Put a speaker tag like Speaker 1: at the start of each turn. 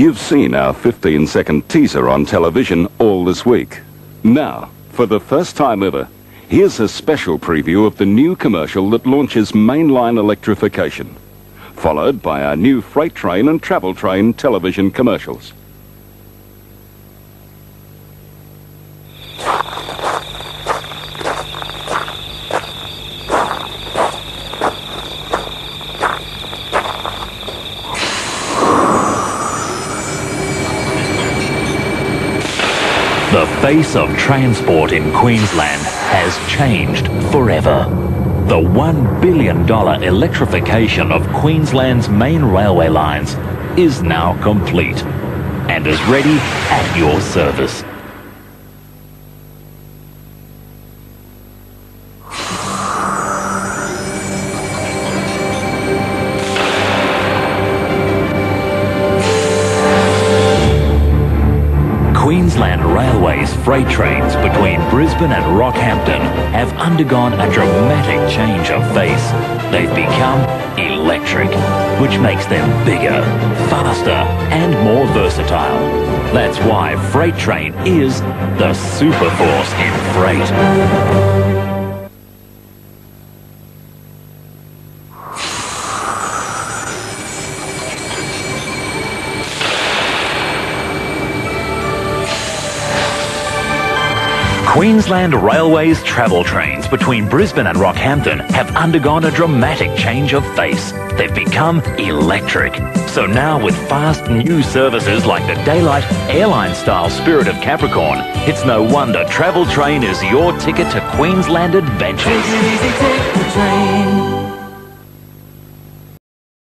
Speaker 1: You've seen our 15 second teaser on television all this week. Now, for the first time ever, here's a special preview of the new commercial that launches mainline electrification, followed by our new freight train and travel train television commercials.
Speaker 2: The face of transport in Queensland has changed forever. The $1 billion electrification of Queensland's main railway lines is now complete and is ready at your service. Queensland Railways freight trains between Brisbane and Rockhampton have undergone a dramatic change of face. They've become electric, which makes them bigger, faster, and more versatile. That's why Freight Train is the superforce in freight. Queensland Railways travel trains between Brisbane and Rockhampton have undergone a dramatic change of face. They've become electric. So now with fast new services like the Daylight airline style Spirit of Capricorn, it's no wonder Travel Train is your ticket to Queensland adventures.